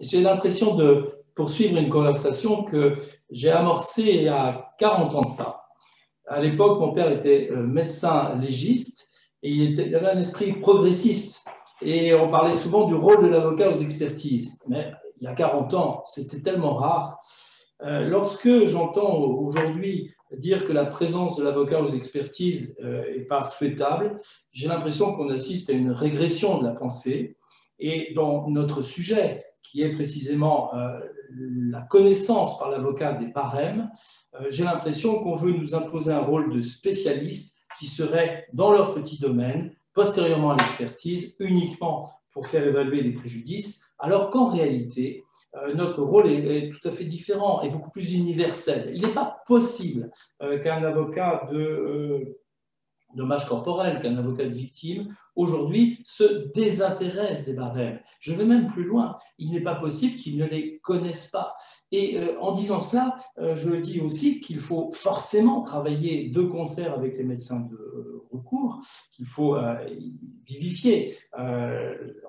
j'ai l'impression de poursuivre une conversation que j'ai amorcée il y a 40 ans de ça. À l'époque, mon père était euh, médecin légiste et il, avait un esprit progressiste. Et on parlait souvent du rôle de l'avocat aux expertises. Mais il y a 40 ans, c'était tellement rare. Euh, lorsque j'entends aujourd'hui dire que la présence de l'avocat aux expertises n'est euh, pas souhaitable, j'ai l'impression qu'on assiste à une régression de la pensée. Et dans notre sujet, qui est précisément euh, la connaissance par l'avocat des barèmes, euh, j'ai l'impression qu'on veut nous imposer un rôle de spécialiste qui serait dans leur petit domaine, postérieurement à l'expertise, uniquement pour faire évaluer des préjudices, alors qu'en réalité, euh, notre rôle est, tout à fait différent et beaucoup plus universel. Il n'est pas possible qu'un avocat de dommage corporel, qu'un avocat de victime aujourd'hui se désintéresse des barèmes. Je vais même plus loin. Il n'est pas possible qu'ils ne les connaissent pas. Et euh, en disant cela, euh, je dis aussi qu'il faut forcément travailler de concert avec les médecins de euh, recours, qu'il faut vivifier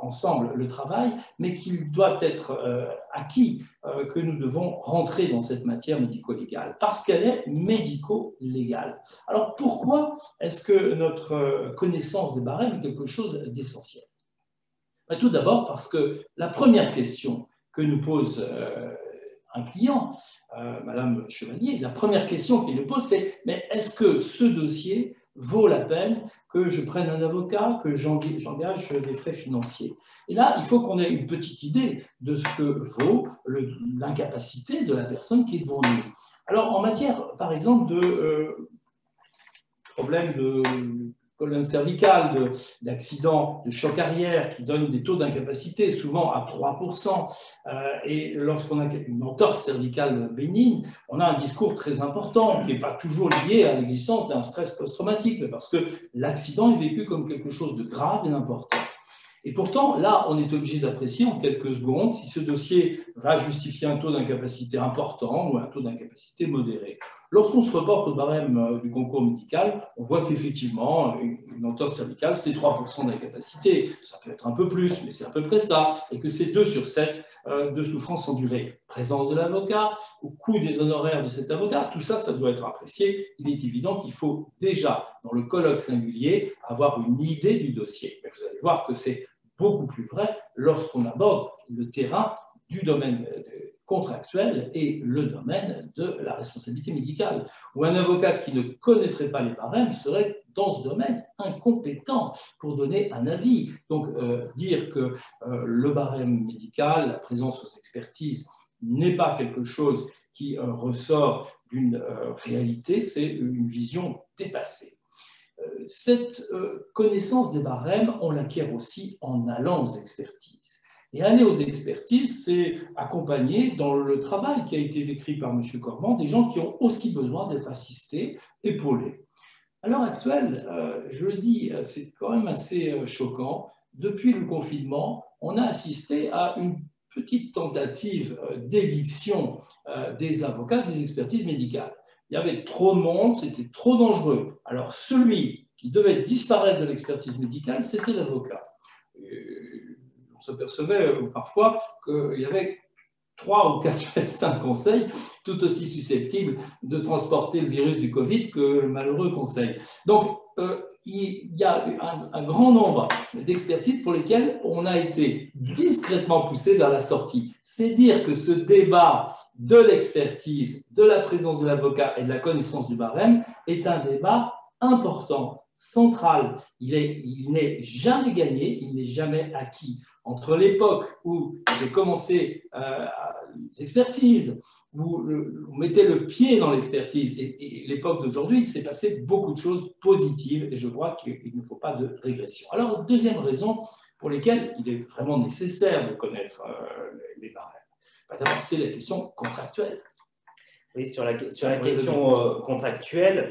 ensemble le travail, mais qu'il doit être acquis que nous devons rentrer dans cette matière médico-légale, parce qu'elle est médico-légale. Alors pourquoi est-ce que notre connaissance des barèmes quelque chose d'essentiel ben, Tout d'abord parce que la première question que nous pose un client, euh, Madame Chevalier, la première question qu'il nous pose, c'est mais est-ce que ce dossier vaut la peine que je prenne un avocat, que j'engage des frais financiers? Et là, il faut qu'on ait une petite idée de ce que vaut l'incapacité de la personne qui est devant nous. Alors, en matière, par exemple, de euh, problèmes de colonne cervicale, d'accidents, de, choc arrière qui donnent des taux d'incapacité, souvent à 3%. Euh, et lorsqu'on a une entorse cervicale bénigne, on a un discours très important qui n'est pas toujours lié à l'existence d'un stress post-traumatique, mais parce que l'accident est vécu comme quelque chose de grave et d'important. Et pourtant, là, on est obligé d'apprécier en quelques secondes si ce dossier va justifier un taux d'incapacité important ou un taux d'incapacité modéré. Lorsqu'on se reporte au barème euh, du concours médical, on voit qu'effectivement, une entorse cervicale, c'est 3% d'incapacité. Ça peut être un peu plus, mais c'est à peu près ça. Et que c'est 2 sur 7 euh, de souffrance en durée. Présence de l'avocat, au coût des honoraires de cet avocat, tout ça, ça doit être apprécié. Il est évident qu'il faut déjà, dans le colloque singulier, avoir une idée du dossier. Mais vous allez voir que c'est beaucoup plus vrai lorsqu'on aborde le terrain du domaine euh, contractuel et le domaine de la responsabilité médicale, où un avocat qui ne connaîtrait pas les barèmes serait dans ce domaine incompétent pour donner un avis. Donc euh, dire que euh, le barème médical, la présence aux expertises n'est pas quelque chose qui euh, ressort d'une réalité, c'est une vision dépassée. Cette connaissance des barèmes, on l'acquiert aussi en allant aux expertises. Et aller aux expertises, c'est accompagner dans le travail qui a été décrit par M. Cormand des gens qui ont aussi besoin d'être assistés, épaulés. À l'heure actuelle, euh, je le dis, c'est quand même assez euh, choquant. Depuis le confinement, on a assisté à une petite tentative euh, d'éviction des avocats des expertises médicales. Il y avait trop de monde, c'était trop dangereux. Alors celui qui devait disparaître de l'expertise médicale, c'était l'avocat s'apercevait euh, parfois qu'il y avait trois ou quatre médecins conseils tout aussi susceptibles de transporter le virus du Covid que le malheureux conseil. Donc, euh, il y a un, un grand nombre d'expertises pour lesquelles on a été discrètement poussé vers la sortie. C'est dire que ce débat de l'expertise, de la présence de l'avocat et de la connaissance du barème est un débat important, central. Il n'est jamais gagné, il n'est jamais acquis entre l'époque où j'ai commencé euh, les expertises, où vous mettez le pied dans l'expertise, et, l'époque d'aujourd'hui, il s'est passé beaucoup de choses positives, et je crois qu'il ne faut pas de régression. Alors, deuxième raison pour laquelle il est vraiment nécessaire de connaître euh, les barèmes. Bah, d'abord, c'est la question contractuelle. Oui, sur la, sur la question euh, contractuelle,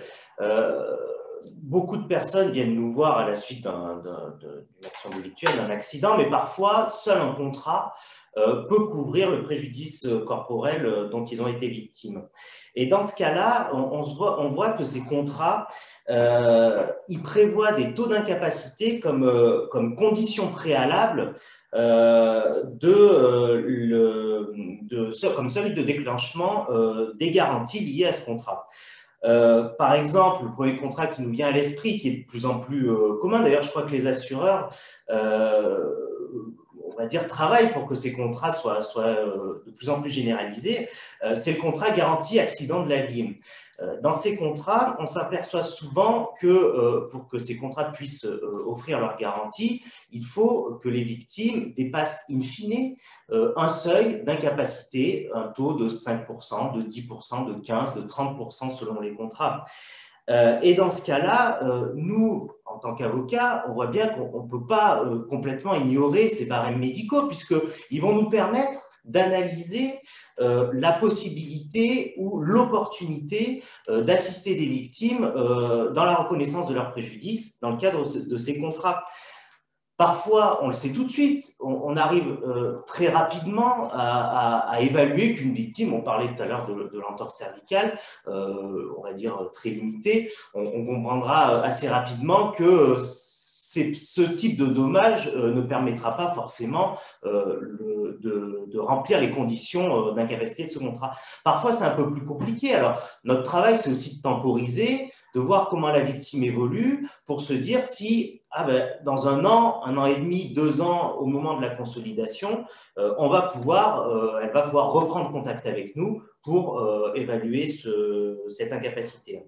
beaucoup de personnes viennent nous voir à la suite d'une action délictuelle, d'un accident, mais parfois, seul un contrat euh, peut couvrir le préjudice corporel euh, dont ils ont été victimes. Et dans ce cas-là, on, voit, que ces contrats, euh, prévoient des taux d'incapacité comme, condition préalable de comme seuil de déclenchement des garanties liées à ce contrat. Par exemple, le premier contrat qui nous vient à l'esprit, qui est de plus en plus commun, d'ailleurs je crois que les assureurs on va dire, travaillent pour que ces contrats soient, de plus en plus généralisés, c'est le contrat garantie accident de la vie. Euh, dans ces contrats, on s'aperçoit souvent que euh, pour que ces contrats puissent euh, offrir leur garantie, il faut que les victimes dépassent in fine un seuil d'incapacité, un taux de 5%, de 10%, de 15%, de 30% selon les contrats. Et dans ce cas-là, nous, en tant qu'avocats, on voit bien qu'on ne peut pas complètement ignorer ces barèmes médicaux, puisqu'ils vont nous permettre d'analyser euh, la possibilité ou l'opportunité euh, d'assister des victimes euh, dans la reconnaissance de leurs préjudices dans le cadre de ces contrats. Parfois, on le sait tout de suite, on, arrive très rapidement à, évaluer qu'une victime, on parlait tout à l'heure de, l'entorse cervicale, on va dire très limitée, on, comprendra assez rapidement que ce type de dommage euh, ne permettra pas forcément euh, de, remplir les conditions euh, d'incapacité de ce contrat. Parfois, c'est un peu plus compliqué. Alors, notre travail, c'est aussi de temporiser, de voir comment la victime évolue pour se dire si ah ben, dans un an, un an et demi, deux ans, au moment de la consolidation, on va pouvoir, elle va pouvoir reprendre contact avec nous pour évaluer cette incapacité.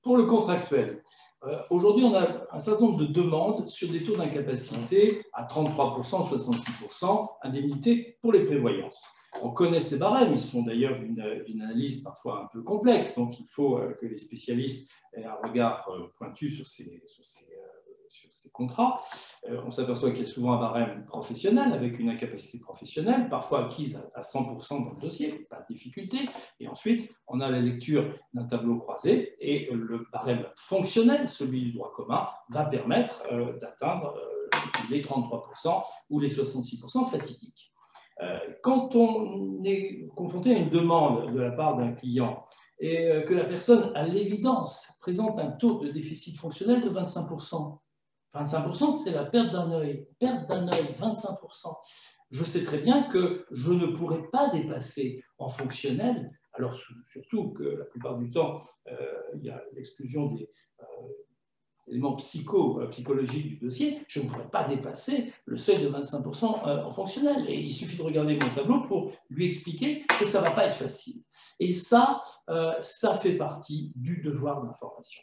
Pour le contractuel, euh, aujourd'hui, on a un certain nombre de demandes sur des taux d'incapacité à 33%, 66%, indemnité pour les prévoyances. On connaît ces barèmes, ils sont d'ailleurs d'une analyse parfois un peu complexe, donc il faut euh, que les spécialistes aient un regard euh, pointu sur ces, sur ces ces contrats. Euh, on s'aperçoit qu'il y a souvent un barème professionnel avec une incapacité professionnelle, parfois acquise à 100% dans le dossier, pas de difficulté. Et ensuite, on a la lecture d'un tableau croisé et le barème fonctionnel, celui du droit commun, va permettre euh, d'atteindre euh, les 33% ou les 66% fatidiques. Quand on est confronté à une demande de la part d'un client et que la personne, à l'évidence, présente un taux de déficit fonctionnel de 25%, 25%, c'est la perte d'un œil. Perte d'un œil, 25%. Je sais très bien que je ne pourrais pas dépasser en fonctionnel, alors surtout que la plupart du temps, euh, il y a l'exclusion des euh, éléments psycho, euh, psychologiques du dossier, je ne pourrais pas dépasser le seuil de 25% en fonctionnel. Et il suffit de regarder mon tableau pour lui expliquer que ça ne va pas être facile. Et ça, ça fait partie du devoir d'information.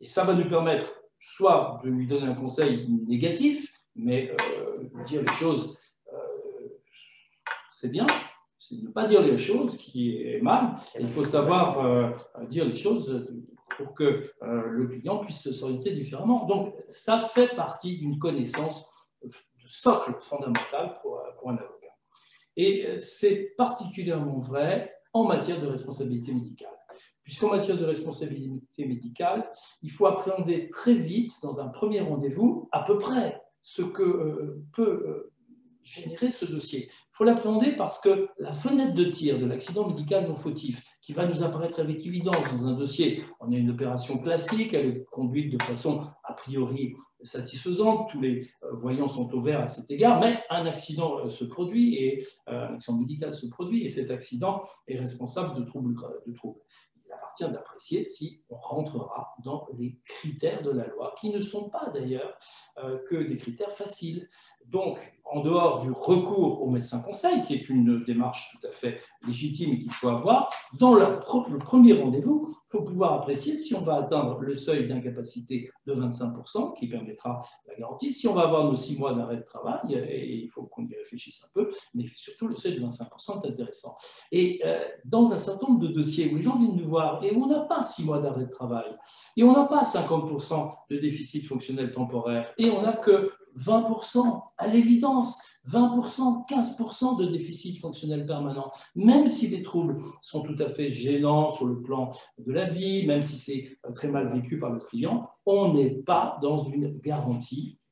Et ça va nous permettre soit de lui donner un conseil négatif, mais euh, dire les choses, euh, c'est bien, c'est ne pas dire les choses qui est mal. il faut savoir euh, dire les choses pour que le client puisse s'orienter différemment. Donc, ça fait partie d'une connaissance de socle fondamental pour, pour un avocat. Et c'est particulièrement vrai en matière de responsabilité médicale puisqu'en matière de responsabilité médicale, il faut appréhender très vite, dans un premier rendez-vous, à peu près ce que euh, peut euh, générer ce dossier. Il faut l'appréhender parce que la fenêtre de tir de l'accident médical non fautif, qui va nous apparaître avec évidence dans un dossier, on a une opération classique, elle est conduite de façon a priori satisfaisante, tous les euh, voyants sont au vert à cet égard, mais un accident se produit et un accident médical se produit et cet accident est responsable de troubles. De troubles d'apprécier si on rentrera dans les critères de la loi, qui ne sont pas d'ailleurs euh, que des critères faciles. Donc, en dehors du recours au médecin conseil, qui est une démarche tout à fait légitime et qu'il faut avoir, dans le, premier rendez-vous, il faut pouvoir apprécier si on va atteindre le seuil d'incapacité de 25% qui permettra la garantie, si on va avoir nos six mois d'arrêt de travail, et il faut qu'on y réfléchisse un peu, mais surtout le seuil de 25% est intéressant. Et euh, dans un certain nombre de dossiers où les gens viennent nous voir et on n'a pas six mois d'arrêt de travail, et on n'a pas 50% de déficit fonctionnel temporaire, et on n'a que 20%, à l'évidence, 20%, 15% de déficit fonctionnel permanent, même si les troubles sont tout à fait gênants sur le plan de la vie, même si c'est très mal vécu par le client, on n'est pas dans une garantie euh,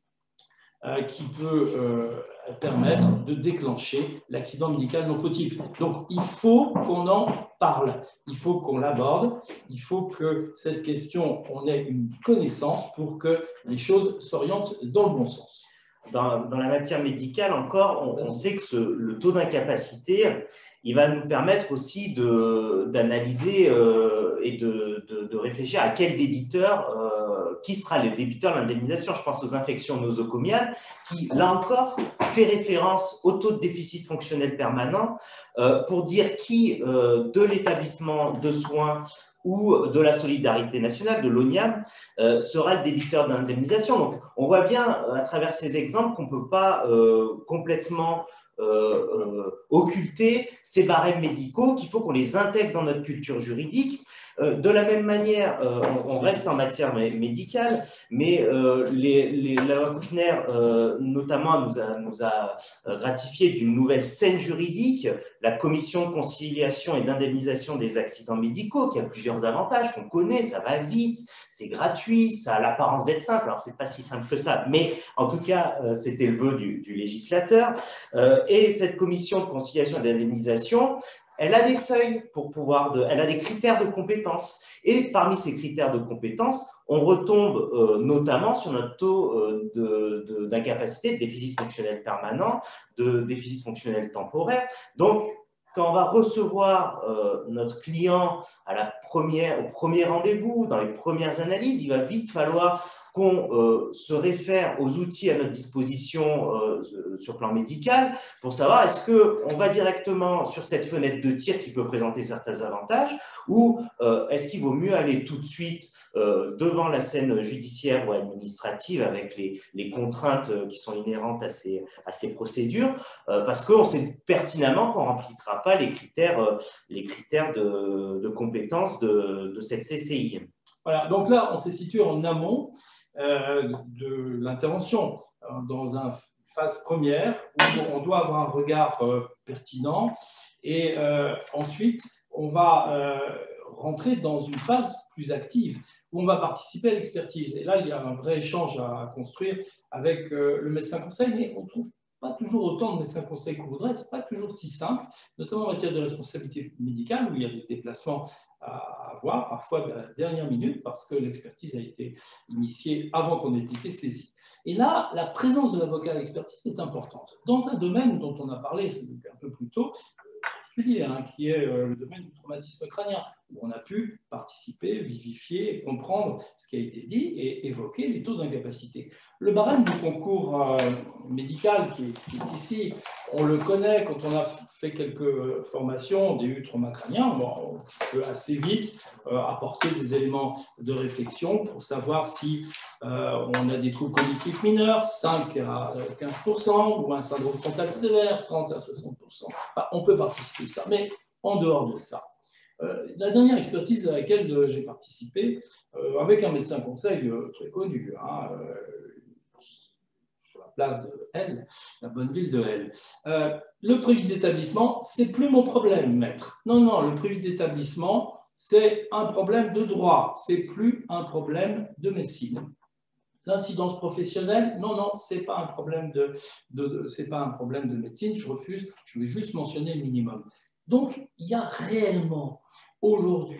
qui peut euh, permettre de déclencher l'accident médical non fautif. Donc, il faut qu'on en parle, il faut qu'on l'aborde, il faut que cette question, on ait une connaissance pour que les choses s'orientent dans le bon sens. Dans, la matière médicale, encore, on, sait que le taux d'incapacité il va nous permettre aussi d'analyser euh, et de, de, réfléchir à quel débiteur, euh, qui sera le débiteur de l'indemnisation. Je pense aux infections nosocomiales, qui, là encore, fait référence au taux de déficit fonctionnel permanent euh, pour dire qui de l'établissement de soins ou de la solidarité nationale, de l'ONIAM, sera le débiteur de l'indemnisation. Donc, on voit bien à travers ces exemples qu'on ne peut pas complètement euh, euh, occulter ces barèmes médicaux, qu'il faut qu'on les intègre dans notre culture juridique. Euh, de la même manière, on, reste en matière médicale, mais les, la loi Kouchner, notamment, nous a, nous a gratifié d'une nouvelle scène juridique, la commission de conciliation et d'indemnisation des accidents médicaux, qui a plusieurs avantages qu'on connaît, ça va vite, c'est gratuit, ça a l'apparence d'être simple. Alors, c'est pas si simple que ça, mais en tout cas, c'était le vœu du, du législateur et cette commission de conciliation et d'indemnisation, elle a des seuils pour pouvoir, de, elle a des critères de compétence. Et parmi ces critères de compétence, on retombe euh, notamment sur notre taux euh, d'incapacité, de, déficit fonctionnel permanent, de déficit fonctionnel temporaire. Donc, quand on va recevoir euh, notre client à la première, au premier rendez-vous, dans les premières analyses, il va vite falloir qu'on se réfère aux outils à notre disposition euh, sur plan médical pour savoir est-ce qu'on va directement sur cette fenêtre de tir qui peut présenter certains avantages ou euh, est-ce qu'il vaut mieux aller tout de suite devant la scène judiciaire ou administrative avec les, les contraintes qui sont inhérentes à ces, à ces procédures parce qu'on sait pertinemment qu'on ne remplira pas les critères, les critères de, de compétences de, de cette CCI. Voilà, donc là, on s'est situé en amont. Euh, de l'intervention euh, dans une phase première où on doit avoir un regard euh, pertinent et ensuite on va rentrer dans une phase plus active où on va participer à l'expertise. Et là, il y a un vrai échange à construire avec le médecin conseil, mais on trouve pas toujours autant de médecins conseils qu'on voudrait, c'est pas toujours si simple, notamment en matière de responsabilité médicale où il y a des déplacements à avoir, parfois à la dernière minute, parce que l'expertise a été initiée avant qu'on ait été saisi. Et là, la présence de l'avocat à l'expertise est importante. Dans un domaine dont on a parlé un peu plus tôt, particulier, hein, qui est euh, le domaine du traumatisme crânien, où on a pu participer, vivifier, comprendre ce qui a été dit et évoquer les taux d'incapacité. Le barème du concours euh, médical qui est, ici, on le connaît quand on a fait quelques formations, des U trauma crânien, on peut assez vite euh, apporter des éléments de réflexion pour savoir si on a des troubles cognitifs mineurs, 5 à 15%, ou un syndrome frontal sévère, 30 à 60%. on peut participer ça, mais en dehors de ça, euh, la dernière expertise à laquelle euh, j'ai participé, euh, avec un médecin conseil très connu, hein, sur la place de L, la bonne ville de L. le préjudice d'établissement, c'est plus mon problème, maître. Non, non, le préjudice d'établissement, c'est un problème de droit, c'est plus un problème de médecine. L'incidence professionnelle, non, non, c'est pas de, pas un problème de médecine. Je refuse. Je vais juste mentionner le minimum. Donc, il y a réellement aujourd'hui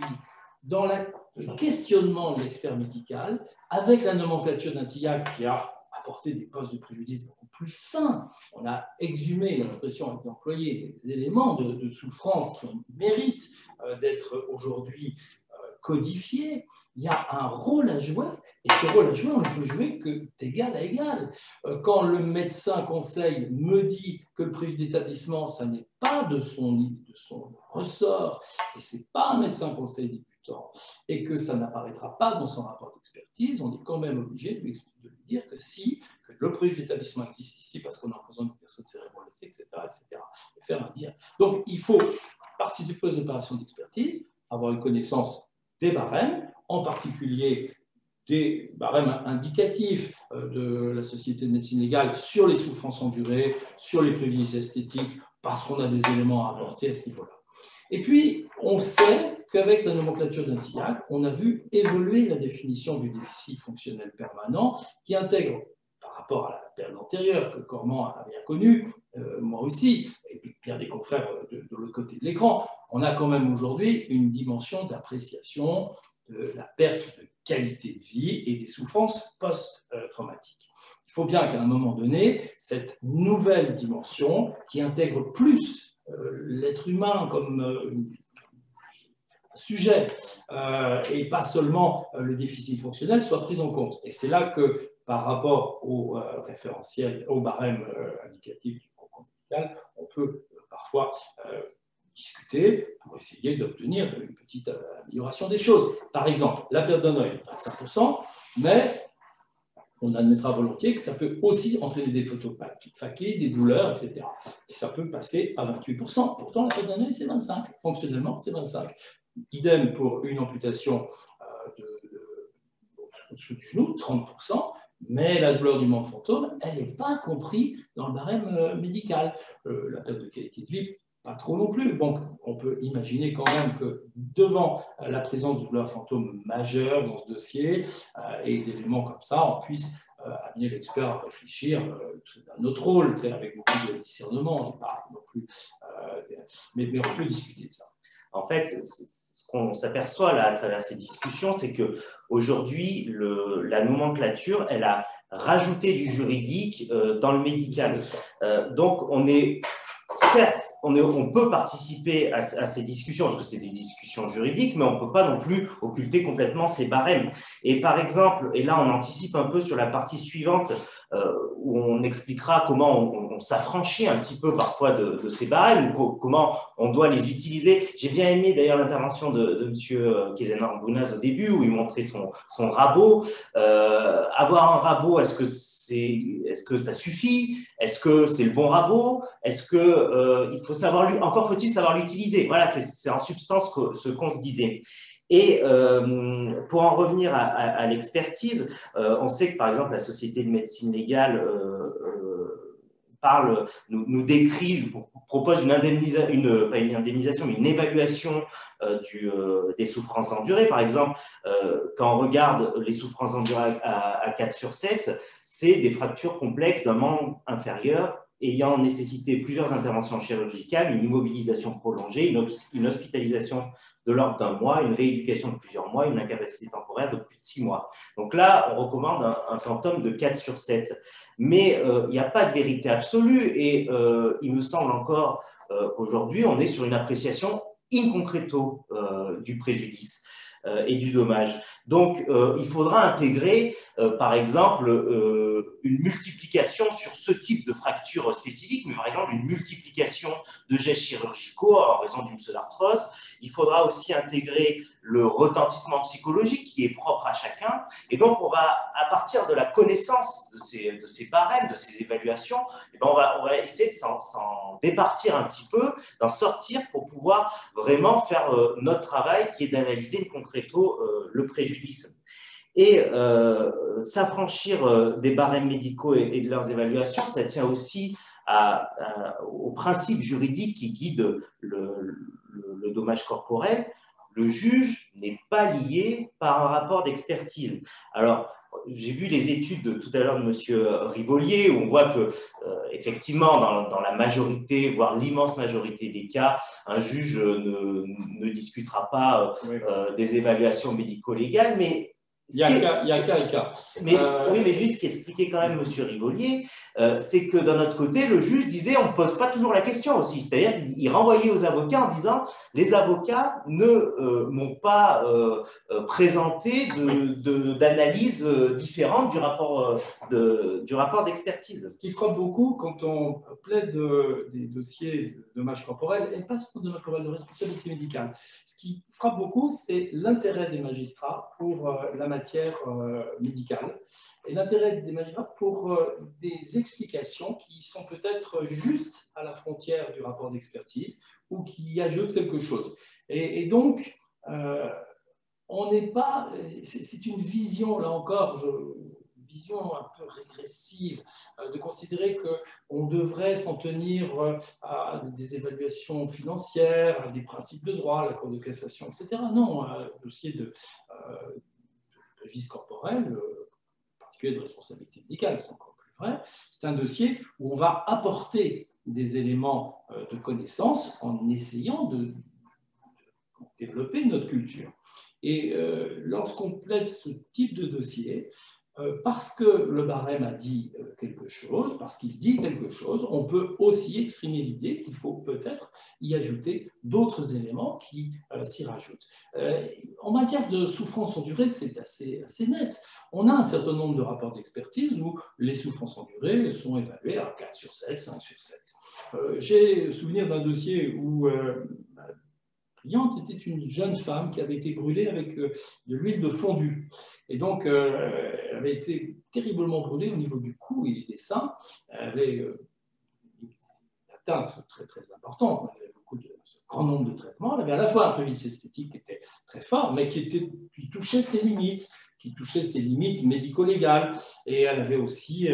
dans le questionnement de l'expert médical, avec la nomenclature d'un TIAC qui a apporté des postes de préjudice beaucoup plus fins, on a exhumé, l'expression a été employée, des éléments de, souffrance qui méritent euh, d'être aujourd'hui codifiés, il y a un rôle à jouer, et ce rôle à jouer, on ne peut jouer que d'égal à égal. Euh, quand le médecin conseil me dit que le préjudice d'établissement, ça n'est pas de son, de son ressort, et ce n'est pas un médecin conseil débutant, et que ça n'apparaîtra pas dans son rapport d'expertise, on est quand même obligé de lui, dire que si, que le préjudice d'établissement existe ici parce qu'on a présence d'une personne cérébralisée, etc., etc., et faire un dire. Donc, il faut participer aux opérations d'expertise, avoir une connaissance des barèmes, en particulier des barèmes indicatifs euh, de la Société de médecine légale sur les souffrances endurées, sur les préjudices esthétiques, parce qu'on a des éléments à apporter à ce niveau-là. Et puis, on sait qu'avec la nomenclature d'un TIAC, on a vu évoluer la définition du déficit fonctionnel permanent qui intègre, rapport à la période antérieure que Cormand a bien connue, euh, moi aussi, et puis bien des confrères de, de l'autre côté de l'écran, on a quand même aujourd'hui une dimension d'appréciation de la perte de qualité de vie et des souffrances post-traumatiques. Il faut bien qu'à un moment donné, cette nouvelle dimension qui intègre plus l'être humain comme sujet et pas seulement le déficit fonctionnel soit pris en compte. Et c'est là que par rapport au référentiel, au barème indicatif du concours médical, on peut parfois discuter pour essayer d'obtenir une petite euh, amélioration des choses. Par exemple, la perte d'un œil, 25%, mais on admettra volontiers que ça peut aussi entraîner des photophakies, des douleurs, etc. Et ça peut passer à 28%. Pourtant, la perte d'un œil, c'est 25%. Fonctionnellement, c'est 25%. Idem pour une amputation euh, de, du genou, 30%. Mais la douleur du manque fantôme, elle n'est pas comprise dans le barème euh, médical. la perte de qualité de vie pas trop non plus. Donc, on peut imaginer quand même que devant la présence de douleurs fantômes majeures dans ce dossier euh, et d'éléments comme ça, on puisse euh, amener l'expert à réfléchir euh, à notre rôle, avec beaucoup de discernement, pas non plus, mais, on peut discuter de ça. En fait, qu'on s'aperçoit là à travers ces discussions, c'est que aujourd'hui, la nomenclature, elle a rajouté du juridique dans le médical. donc, on est certes, on, peut participer à, ces discussions, parce que c'est des discussions juridiques, mais on ne peut pas non plus occulter complètement ces barèmes. Et par exemple, et là on anticipe un peu sur la partie suivante, euh, où on expliquera comment on, s'affranchit un petit peu parfois de, ces barèmes, comment on doit les utiliser. J'ai bien aimé d'ailleurs l'intervention de, de M. Kézenar Bounaz au début, où il montrait son, rabot. Euh, avoir un rabot, est-ce que, c'est, est-ce que ça suffit? Est-ce que c'est le bon rabot? Est-ce que euh, il faut savoir encore faut-il savoir l'utiliser? Voilà, c'est, en substance ce qu'on se disait. Et euh, pour en revenir à, l'expertise, euh, on sait que par exemple la Société de médecine légale euh, parle, nous, décrit, propose une, indemnisation, pas une indemnisation, mais une évaluation des souffrances endurées. Par exemple, quand on regarde les souffrances endurées à, à 4 sur 7, c'est des fractures complexes d'un membre inférieur ayant nécessité plusieurs interventions chirurgicales, une immobilisation prolongée, une, hospitalisation de l'ordre d'un mois, une rééducation de plusieurs mois, une incapacité temporaire de plus de six mois. Donc là, on recommande un, quantum de 4 sur 7. Mais euh, il n'y a pas de vérité absolue et euh, il me semble encore euh, aujourd'hui, on est sur une appréciation in concreto du préjudice. Euh, et du dommage. Donc, euh, il faudra intégrer, euh, par exemple, une multiplication sur ce type de fracture spécifique, mais par exemple une multiplication de gestes chirurgicaux en raison d'une seule arthrose. Il faudra aussi intégrer le retentissement psychologique qui est propre à chacun. Et donc, on va, à partir de la connaissance de ces, de ces barèmes, de ces évaluations, eh ben, on, va, on va essayer de s'en départir un petit peu, d'en sortir pour pouvoir vraiment faire euh, notre travail qui est d'analyser concreto euh, le préjudice. Et euh, s'affranchir des barèmes médicaux et, de leurs évaluations, ça tient aussi à, au principe juridique qui guide le, le dommage corporel, le juge n'est pas lié par un rapport d'expertise. Alors, j'ai vu les études de tout à l'heure de M. Rivolier, où on voit que, euh, effectivement, dans, la majorité, voire l'immense majorité des cas, un juge ne, discutera pas euh, des évaluations médico-légales, mais il y a un cas, et cas. Mais, euh, Oui, mais juste ce qu'expliquait quand même M. Rivolier, euh, c'est que d'un autre côté, le juge disait on ne pose pas toujours la question aussi. C'est-à-dire qu'il renvoyait aux avocats en disant les avocats ne euh, m'ont pas présenté d'analyse de, différente du rapport du rapport d'expertise. Ce qui frappe beaucoup quand on plaide des dossiers de dommages corporels, et pas seulement de dommages corporels, de responsabilité médicale. Ce qui frappe beaucoup, c'est l'intérêt des magistrats pour la matière matière euh, médicale. Et l'intérêt des magistrats pour euh, des explications qui sont peut-être juste à la frontière du rapport d'expertise ou qui ajoutent quelque chose. Et, donc, euh, on n'est pas, c'est une vision, là encore, je, vision un peu régressive, de considérer qu'on devrait s'en tenir à des évaluations financières, à des principes de droit, la Cour de cassation, etc. Non, un dossier de, vice corporel, euh, en particulier de responsabilité médicale, c'est encore plus vrai, c'est un dossier où on va apporter des éléments euh, de connaissance en essayant de, développer notre culture. Et euh, lorsqu'on plaide ce type de dossier, parce que le barème a dit euh, quelque chose, parce qu'il dit quelque chose, on peut aussi exprimer l'idée qu'il faut peut-être y ajouter d'autres éléments qui euh, s'y rajoutent. en matière de souffrance endurée, c'est assez, assez net. On a un certain nombre de rapports d'expertise où les souffrances endurées sont évaluées à 4 sur 7, 5 sur 7. J'ai souvenir d'un dossier où cliente était une jeune femme qui avait été brûlée avec euh, de l'huile de fondue. Et donc, euh, elle avait été terriblement brûlée au niveau du cou et des seins. Elle avait euh, une atteinte très, très importante. Elle avait un grand nombre de traitements. Elle avait à la fois un préjudice esthétique qui était très fort, mais qui touchait ses limites qui touchait ses limites médico-légales. Et elle avait aussi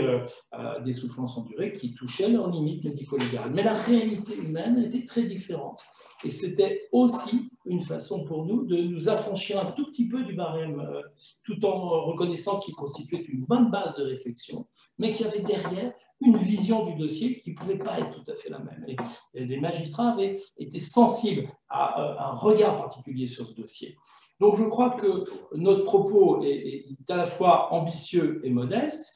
des souffrances endurées qui touchaient leurs limites médico-légales. Mais la réalité humaine était très différente. Et c'était aussi une façon pour nous de nous affranchir un tout petit peu du barème, euh, tout en reconnaissant qu'il constituait une bonne base de réflexion, mais qu'il y avait derrière une vision du dossier qui ne pouvait pas être tout à fait la même. Et les magistrats avaient été sensibles à euh, un regard particulier sur ce dossier. Donc je crois que notre propos est, à la fois ambitieux et modeste.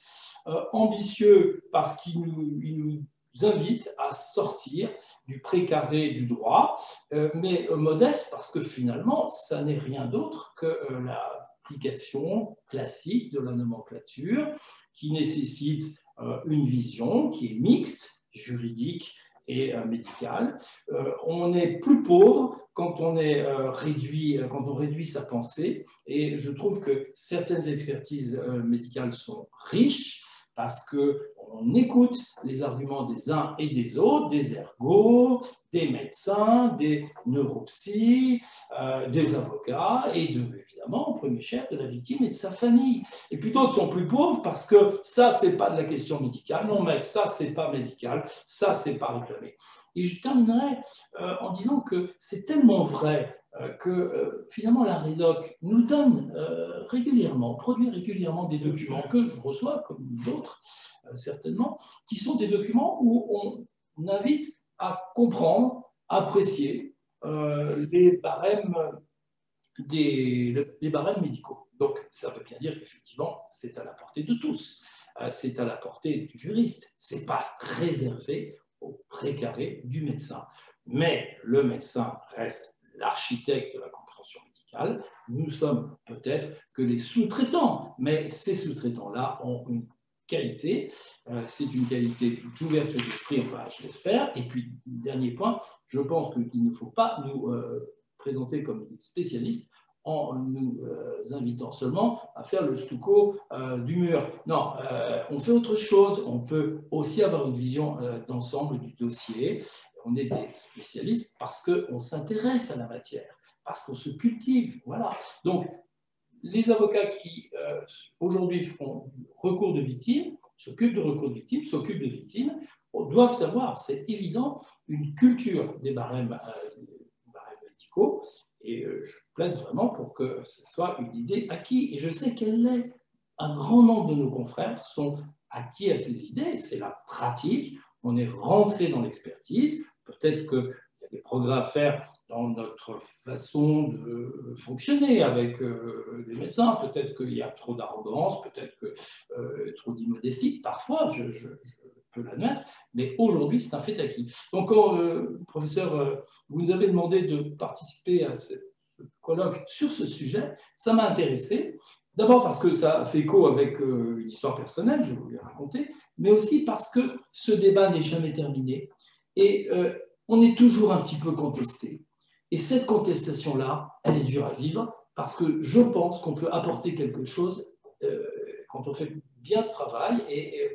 Euh, ambitieux parce qu'il nous invite à sortir du précaré du droit, euh, mais modeste parce que finalement, ça n'est rien d'autre que euh, l'application classique de la nomenclature qui nécessite une vision qui est mixte, juridique et médicale. on est plus pauvre quand on est réduit, quand on réduit sa pensée, et je trouve que certaines expertises médicales sont riches parce qu'on écoute les arguments des uns et des autres, des ergots, des médecins, des neuropsies, euh, des avocats et de, évidemment, en premier chef, de la victime et de sa famille. Et puis d'autres sont plus pauvres parce que ça, c'est pas de la question médicale. Non, mais ça, c'est pas médical. Ça, c'est pas réclamé. Et je terminerai euh, en disant que c'est tellement vrai euh, que finalement la REDOC nous donne régulièrement, produit régulièrement des documents que je reçois, comme d'autres certainement, qui sont des documents où on invite à comprendre, apprécier les barèmes des, les barèmes médicaux. Donc, ça veut bien dire qu'effectivement, c'est à la portée de tous. C'est à la portée du juriste. C'est pas réservé au précaré du médecin. Mais le médecin reste l'architecte de la compréhension médicale. Nous sommes peut-être que les sous-traitants, mais ces sous-traitants-là ont une Euh, c'est une qualité d'ouverture d'esprit, enfin, je l'espère. Et puis, dernier point, je pense qu'il ne faut pas nous euh, présenter comme des spécialistes en nous euh, invitant seulement à faire le stucco du mur. Non, on fait autre chose. On peut aussi avoir une vision d'ensemble du dossier. On est des spécialistes parce qu'on s'intéresse à la matière, parce qu'on se cultive. Voilà. Donc, les avocats qui aujourd'hui font recours de victimes, s'occupent de recours de s'occupent de victimes, doivent avoir, c'est évident, une culture des barèmes, des barèmes médicaux et euh, je plaide vraiment pour que ce soit une idée acquise. Et je sais qu'elle l'est. Un grand nombre de nos confrères sont acquis à ces idées. C'est la pratique. On est rentré dans l'expertise. Peut-être qu'il y a des progrès à faire dans notre façon de fonctionner avec euh, les médecins. Peut-être qu'il y a trop d'arrogance, peut-être que euh, trop d'immodestie. Parfois, je, peut l'admettre, mais aujourd'hui, c'est un fait acquis. Donc, euh, professeur, vous nous avez demandé de participer à ce colloque sur ce sujet, ça m'a intéressé. D'abord parce que ça fait écho avec une histoire personnelle, je vous la raconter, mais aussi parce que ce débat n'est jamais terminé et on est toujours un petit peu contesté. Et cette contestation-là, elle est dure à vivre parce que je pense qu'on peut apporter quelque chose quand on fait bien ce travail et,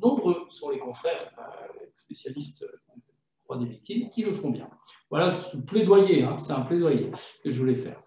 nombreux sont les confrères euh, spécialistes euh, des victimes qui le font bien. Voilà, plaidoyer, hein, c'est un plaidoyer que je voulais faire.